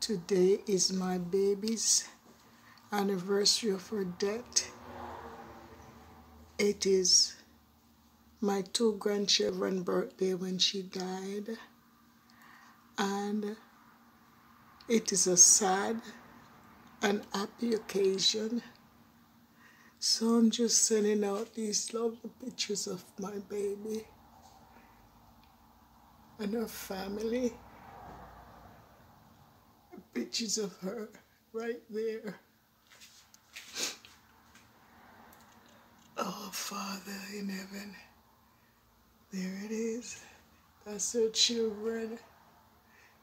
Today is my baby's anniversary of her death. It is my two grandchildren's birthday when she died. And it is a sad and happy occasion. So I'm just sending out these lovely pictures of my baby and her family. Pictures of her right there. Oh, Father in heaven. There it is. That's her children.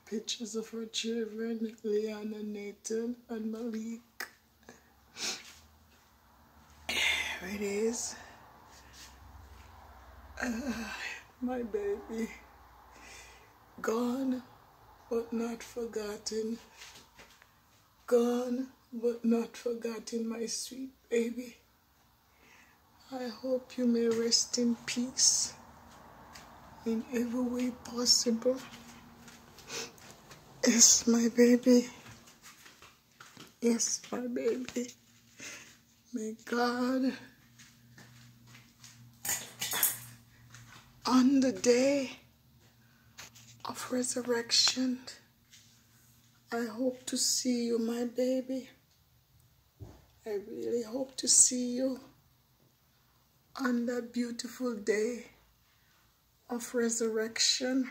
Pictures of her children, Leanna, Nathan, and Malik. There it is. Uh, my baby. Gone, but not forgotten. Gone, but not forgotten, my sweet baby. I hope you may rest in peace in every way possible. Yes, my baby. Yes, my baby. May God, on the day of resurrection, I hope to see you, my baby. I really hope to see you on that beautiful day of resurrection.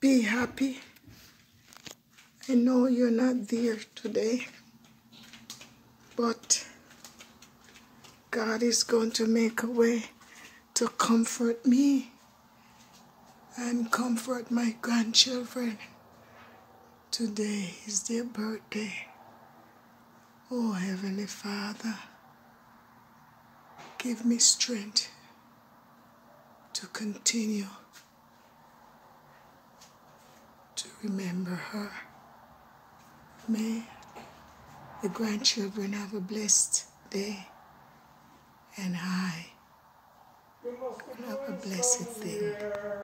Be happy. I know you're not there today, but God is going to make a way to comfort me and comfort my grandchildren. Today is their birthday. Oh, Heavenly Father, give me strength to continue to remember her. May the grandchildren have a blessed day and I have a blessed day.